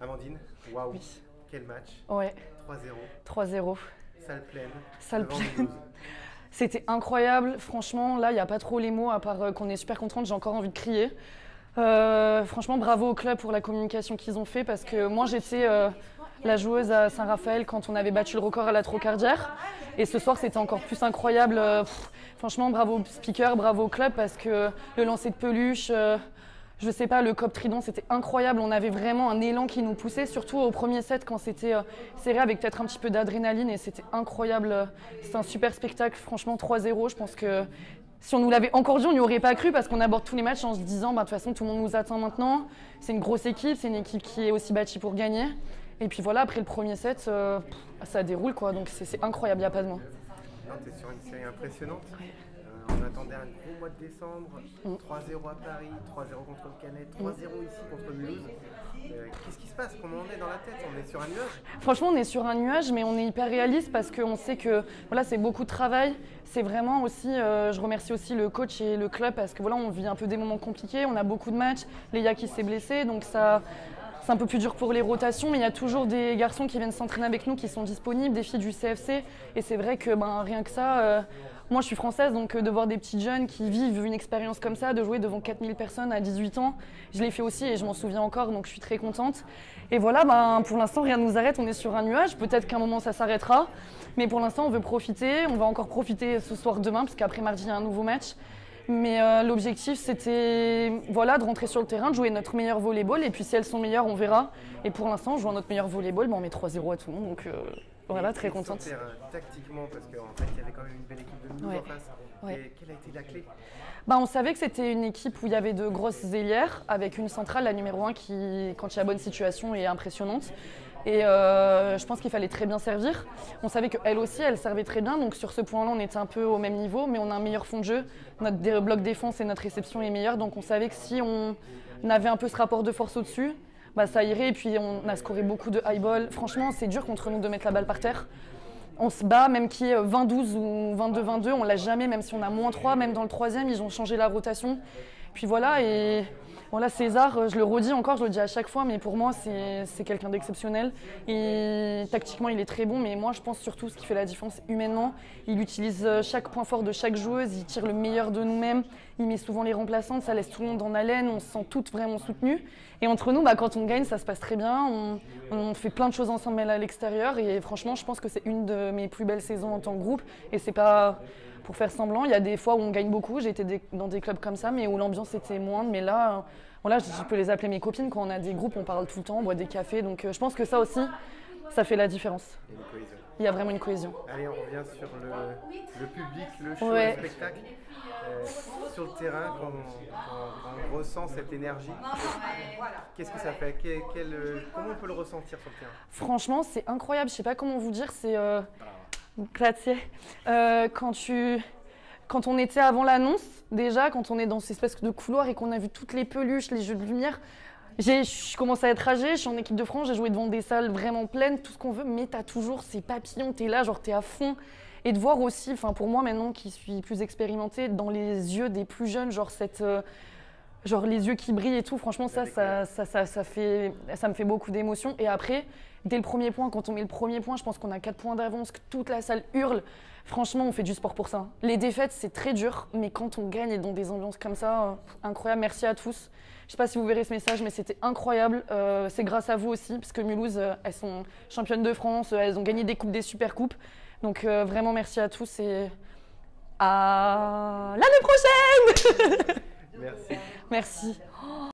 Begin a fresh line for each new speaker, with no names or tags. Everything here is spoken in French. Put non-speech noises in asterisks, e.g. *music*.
Amandine, waouh,
Oui.
quel match
Ouais,
3-0,
3-0.
salle pleine.
Salle pleine. *laughs* C'était incroyable. Franchement, là, il n'y a pas trop les mots, à part euh, qu'on est super contente. J'ai encore envie de crier. Euh, franchement, bravo au club pour la communication qu'ils ont fait parce que moi, j'étais euh, la joueuse à Saint-Raphaël quand on avait battu le record à la trocardière. Et ce soir, c'était encore plus incroyable. Pff, franchement, bravo au speaker, bravo au club parce que le lancer de peluche, euh, je sais pas, le cop trident, c'était incroyable. On avait vraiment un élan qui nous poussait, surtout au premier set quand c'était euh, serré avec peut-être un petit peu d'adrénaline et c'était incroyable. C'était un super spectacle, franchement 3-0. Je pense que si on nous l'avait encore dit, on n'y aurait pas cru parce qu'on aborde tous les matchs en se disant, bah, de toute façon, tout le monde nous attend maintenant. C'est une grosse équipe, c'est une équipe qui est aussi bâtie pour gagner. Et puis voilà, après le premier set, euh, ça déroule quoi, donc c'est c'est incroyable, il n'y a pas de mots.
Non, t'es sur une série impressionnante. On attendait un gros mois de décembre.
Mm.
3-0 à Paris, 3-0 contre le Canet, 3-0 ici contre Mulhouse. Euh, Qu'est-ce qui se passe? Comment on est dans la tête? On est sur un nuage
Franchement, on est sur un nuage, mais on est hyper réaliste parce qu'on sait que voilà, c'est beaucoup de travail. C'est vraiment aussi, euh, je remercie aussi le coach et le club parce que voilà, on vit un peu des moments compliqués. On a beaucoup de matchs. Léa qui s'est blessée, donc ça, c'est un peu plus dur pour les rotations. Mais il y a toujours des garçons qui viennent s'entraîner avec nous, qui sont disponibles, des filles du CFC. Et c'est vrai que ben, rien que ça. euh, moi, je suis française, donc euh, de voir des petites jeunes qui vivent une expérience comme ça, de jouer devant 4000 personnes à 18 ans, je l'ai fait aussi et je m'en souviens encore, donc je suis très contente. Et voilà, ben, pour l'instant, rien ne nous arrête, on est sur un nuage. Peut-être qu'à un moment, ça s'arrêtera. Mais pour l'instant, on veut profiter. On va encore profiter ce soir, demain, parce qu'après mardi, il y a un nouveau match. Mais euh, l'objectif, c'était voilà, de rentrer sur le terrain, de jouer notre meilleur volleyball. Et puis, si elles sont meilleures, on verra. Et pour l'instant, on joue notre meilleur volleyball. Ben, on met 3-0 à tout le monde. Donc, euh, voilà, très contente.
terrain, tactiquement, parce qu'en fait, il y avait quand même une belle équipe de
Ouais.
en face.
Ouais.
Et quelle a été la clé?
Bah, on savait que c'était une équipe où il y avait de grosses ailières, avec une centrale, la numéro 1, qui, quand il y a bonne situation, est impressionnante. Et euh, je pense qu'il fallait très bien servir. On savait qu'elle aussi, elle servait très bien. Donc sur ce point-là, on était un peu au même niveau, mais on a un meilleur fond de jeu. Notre bloc défense et notre réception est meilleur. Donc on savait que si on avait un peu ce rapport de force au-dessus, bah, ça irait. Et puis on a scoré beaucoup de high ball. Franchement, c'est dur contre nous de mettre la balle par terre. On se bat, même qui est 20-12 ou 22-22, on l'a jamais, même si on a moins 3, même dans le troisième, ils ont changé la rotation. Puis voilà, et voilà, César, euh, je le redis encore, je le dis à chaque fois, mais pour moi, c'est quelqu'un d'exceptionnel. Et tactiquement, il est très bon, mais moi, je pense surtout ce qui fait la différence humainement. Il utilise euh, chaque point fort de chaque joueuse, il tire le meilleur de nous-mêmes, il met souvent les remplaçantes, ça laisse tout le monde en haleine, on se sent toutes vraiment soutenues. Et entre nous, bah, quand on gagne, ça se passe très bien. On, on fait plein de choses ensemble à l'extérieur. Et franchement, je pense que c'est une de mes plus belles saisons en tant que groupe. Et c'est pas pour faire semblant. Il y a des fois où on gagne beaucoup. J'ai été des- dans des clubs comme ça, mais où l'ambiance était moindre. Mais là, euh, voilà, je, je peux les appeler mes copines. Quand on a des groupes, on parle tout le temps, on boit des cafés. Donc euh, je pense que ça aussi, ça fait la différence.
Et une cohésion.
Il y a vraiment une cohésion.
Allez, on revient sur le, le public, le show,
Ouais.
le spectacle. Euh, sur le terrain, quand on, ressent cette énergie, qu'est-ce que ça fait? Quel- Comment on peut le ressentir sur le terrain?
Franchement, c'est incroyable. Je sais pas comment vous dire. C'est euh, grazie. Euh, quand tu, quand on était avant l'annonce, déjà, quand on est dans cette espèce de couloir et qu'on a vu toutes les peluches, les jeux de lumière, je commence à être âgée. Je suis en équipe de France. J'ai joué devant des salles vraiment pleines, tout ce qu'on veut. Mais t'as toujours ces papillons. T'es là, genre t'es à fond. Et de voir aussi, pour moi maintenant qui suis plus expérimentée, dans les yeux des plus jeunes, genre cette euh, genre les yeux qui brillent et tout, franchement ça, ça, ça, ça, ça fait, ça me fait beaucoup d'émotions. Et après, dès le premier point, quand on met le premier point, je pense qu'on a 4 points d'avance, que toute la salle hurle. Franchement, on fait du sport pour ça. Les défaites, c'est très dur, mais quand on gagne et dans des ambiances comme ça, incroyable. Merci à tous. Je sais pas si vous verrez ce message, mais c'était incroyable. Euh, c'est grâce à vous aussi, parce que Mulhouse, euh, elles sont championnes de France, euh, elles ont gagné des coupes, des super coupes. Donc euh, vraiment merci à tous et à l'année prochaine
Merci.
Merci.